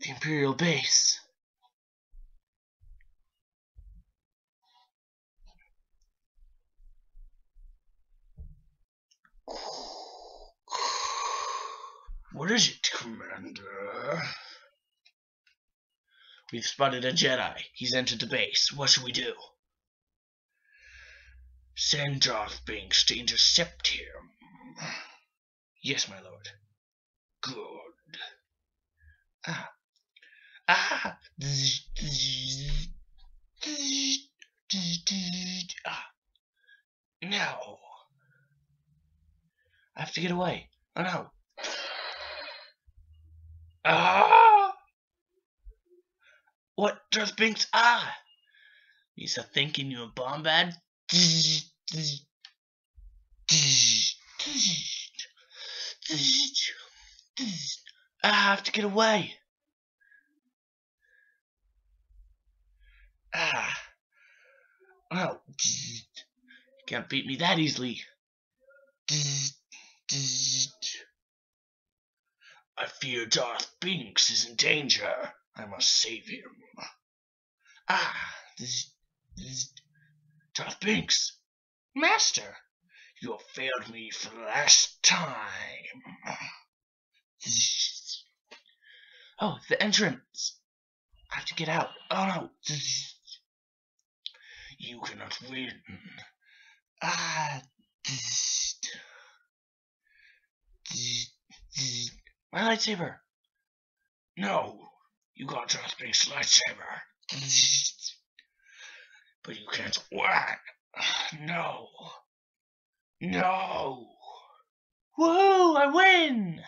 The Imperial base. What is it, Commander? We've spotted a Jedi. He's entered the base. What should we do? Send Darth Binks to intercept him. Yes, my lord. Good. Ah. Ah. Ah. No. I have to get away. Oh no. Ah! What does Binks? Ah! He's a thinking you a bombad. I have to get away. Ah. Oh. Can't beat me that easily. I fear Darth Binks is in danger. I must save him. Ah. Darth Binks. Master. You have failed me for the last time. Oh, the entrance. I have to get out. Oh no. You cannot win. Ah. My lightsaber. No. You got Darth Binks' lightsaber. But you can't whack. No. No. Woo! I win!